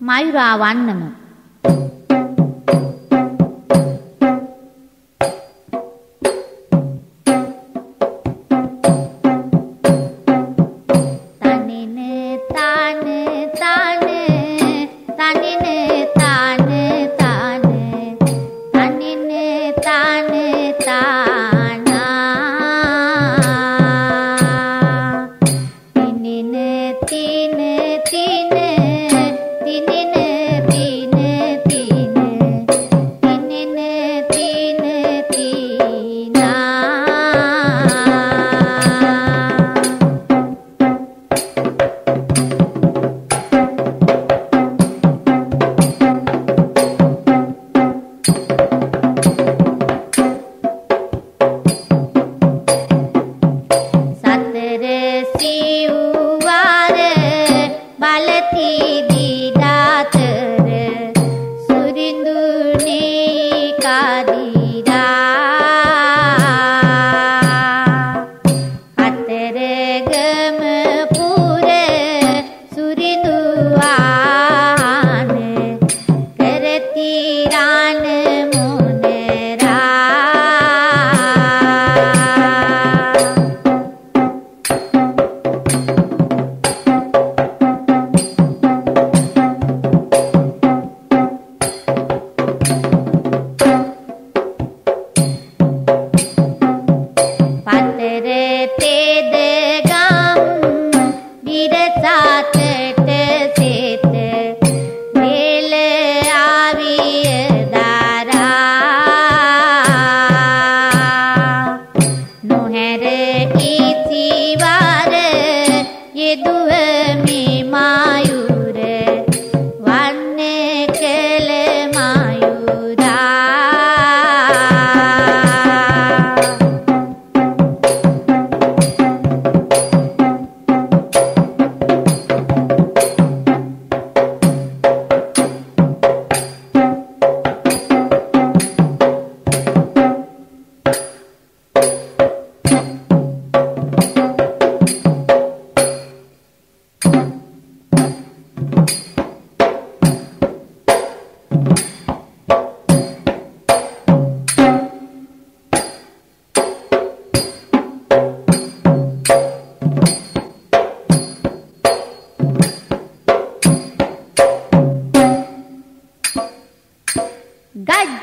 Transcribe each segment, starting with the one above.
මයුරා වන්නම Done.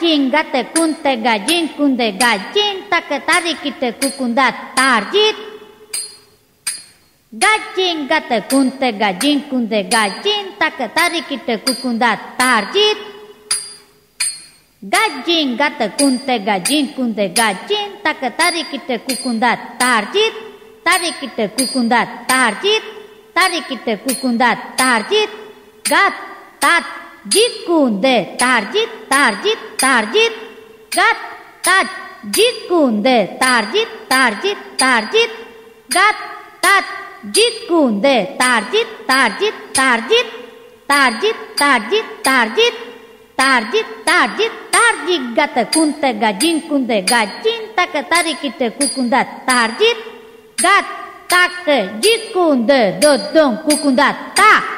chingate cunte gallin ta că taketari kite cucunda targit. Gallin gate cunte gallin cunde gallin taketari kite cucunda targit. Gallin gate cunte gallin cunde gallin taketari kite cucunda targit. Tare kite cucunda targit. Tare kite cucunda targit. Gat tat Jikunde tarjit, tarjit, tarjit. Gat, tat. jikunde tarjit, tarjit, tarjit. Gat, tat. jikunde tarjit, tarjit, tarjit. Tarjit, tarjit, tarjit. Tarjit, tarjit, tarjit. gat kunte gajin kunde gajin tak tarikite kukunda tarjit. Gat, tak jikunde dodong kukunda ta.